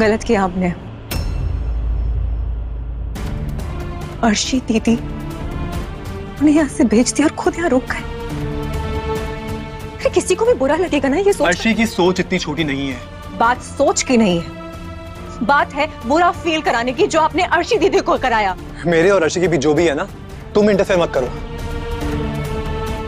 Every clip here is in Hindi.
गलत किया आपने। अर्शी दीदी उन्हें यहाँ से भेज दिया और खुद यहाँ रोक गए। फिर किसी को भी बुरा लगेगा ना ये सोच। अर्शी की सोच इतनी छोटी नहीं है। बात सोच की नहीं है। बात है बुरा फील कराने की जो आपने अर्शी दीदी को कराया। मेरे और अर्शी के बीच जो भी है ना तुम इंटरफेयर मत करो।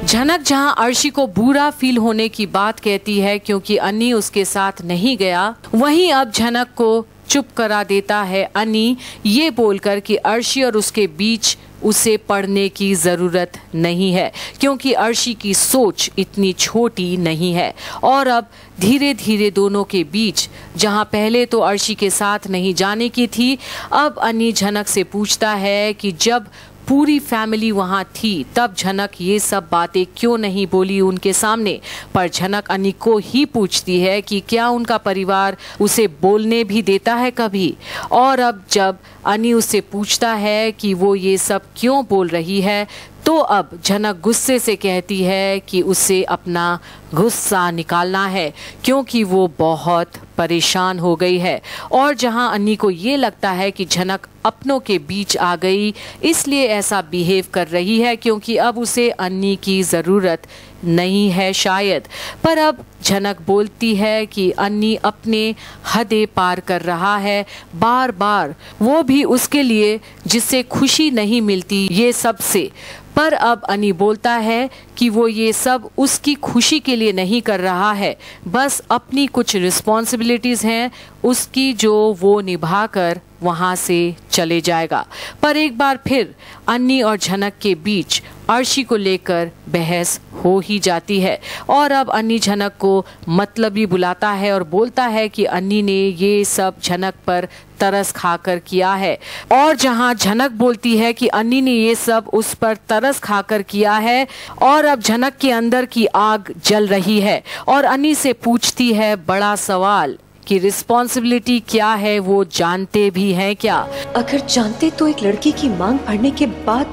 झनक जहाँ अर्शी को बुरा फील होने की बात कहती है क्योंकि अन्नी उसके साथ नहीं गया, वहीं अब झनक को चुप करा देता है अन्नी। ये बोलकर कि अर्शी और उसके बीच उसे पढ़ने की ज़रूरत नहीं है, क्योंकि अर्शी की सोच इतनी छोटी नहीं है। और अब धीरे धीरे दोनों के बीच, जहाँ पहले तो अर्शी के साथ नहीं जाने की थी, अब अन्नी झनक से पूछता है कि जब पूरी फैमिली वहाँ थी। तब झनक ये सब बातें क्यों नहीं बोली उनके सामने? पर झनक अनी को ही पूछती है कि क्या उनका परिवार उसे बोलने भी देता है कभी? और अब जब अनी उससे पूछता है कि वो ये सब क्यों बोल रही है तो अब झनक गुस्से से कहती है कि उसे अपना गुस्सा निकालना है, क्योंकि वो बहुत परेशान हो गई है। और जहाँ अन्नी को ये लगता है कि झनक अपनों के बीच आ गई, इसलिए ऐसा बिहेव कर रही है, क्योंकि अब उसे अन्नी की ज़रूरत नहीं है शायद। पर अब झनक बोलती है कि अन्नी अपने हदे पार कर रहा है। बार बार वो भी उसके लिए, जिससे खुशी नहीं मिलती, ये सबसे। पर अब अनी बोलता है कि वो ये सब उसकी खुशी के लिए नहीं कर रहा है। बस अपनी कुछ रिस्पॉन्सिबिलिटीज़ हैं, उसकी जो वो निभा कर वहाँ से चले जाएगा। पर एक बार फिर अन्नी और झनक के बीच अर्शी को लेकर बहस हो ही जाती है। और अब अन्नी झनक को मतलबी बुलाता है और बोलता है कि अन्नी ने ये सब झनक पर तरस खाकर किया है। और जहाँ झनक बोलती है कि अन्नी ने ये सब उस पर तरस खाकर किया है, और अब झनक के अंदर की आग जल रही है। और अन्नी से पूछती है, बड़ा सवाल, कि रिस्पॉन्सिबिलिटी क्या है, वो जानते भी हैं क्या? अगर जानते तो एक लड़की की मांग पढ़ने के बाद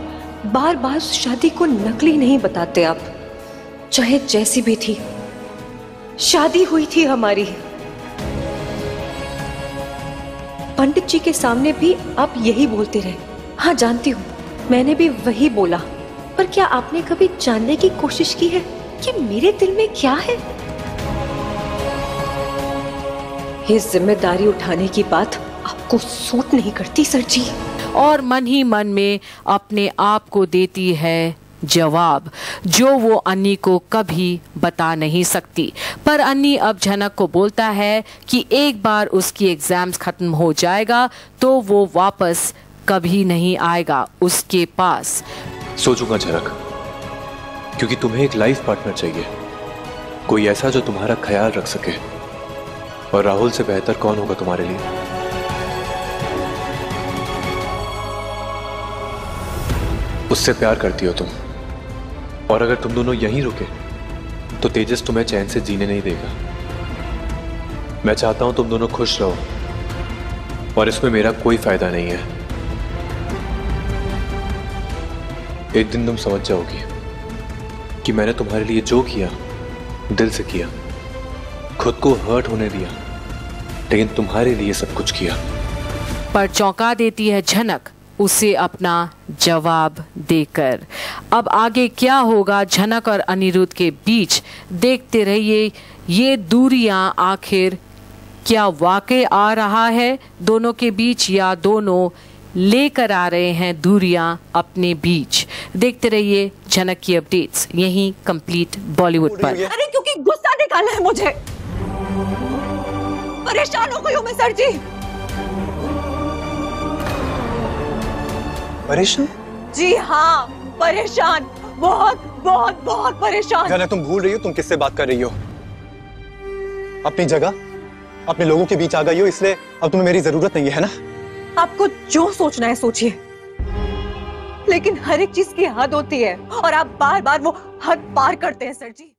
बार बार शादी को नकली नहीं बताते आप। चाहे जैसी भी थी। शादी हुई थी हमारी। पंडित जी के सामने भी आप यही बोलते रहे। हाँ जानती हूँ। मैंने भी वही बोला। पर क्या आपने कभी जानने की कोशिश की है कि मेरे दिल में क्या है? ये ज़िम्मेदारी उठाने की बात आपको सूट नहीं करती, सर जी। और मन ही मन में अपने आप को देती है जवाब। जो वो अन्नी को कभी बता नहीं सकती। पर अन्नी अब झनक को बोलता है कि एक बार उसकी एग्ज़ाम्स खत्म हो जाएगा तो वो वापस कभी नहीं आएगा उसके पास। सोचूँगा झनक, क्योंकि तुम्हें एक लाइफ पार्टनर चाहिए। कोई ऐसा जो तुम्हारा ख्याल रख सके। और राहुल से बेहतर कौन होगा तुम्हारे लिए? उससे प्यार करती हो तुम। और अगर तुम दोनों यहीं रुके तो तेजस तुम्हें चैन से जीने नहीं देगा। मैं चाहता हूँ तुम दोनों खुश रहो, और इसमें मेरा कोई फ़ायदा नहीं है। एक दिन तुम समझ जाओगी कि मैंने तुम्हारे लिए जो किया, दिल से किया, खुद को हर्ट होने दिया, लेकिन तुम्हारे लिए सब कुछ किया। पर चौंका देती है झनक। उसे अपना जवाब देकर। अब आगे क्या होगा? झनक और अनिरुद्ध के बीच देखते रहिए, ये दूरियाँ आखिर क्या वाकई आ रहा है? दोनों के बीच या दोनों लेकर आ रहे हैं दूरियाँ अपने बीच। देखते रहिए झनक की अपडेट्स यही कंप्लीट बॉलीवुड पर। अरे, क्योंकि गुस्सा निकाला है मुझे। परेशान हो गई हूँ मैं, सर जी। परेशान? जी हाँ परेशान। बहुत बहुत बहुत परेशान। जाना तुम भूल रही हो तुम किससे बात कर रही हो? अपनी जगह अपने लोगों के बीच आ गई हो इसलिए अब तुम्हें मेरी ज़रूरत नहीं है ना? आपको जो सोचना है सोचिए। लेकिन हर एक चीज़ की हद होती है और आप बार बार वो हद पार करते हैं सर जी।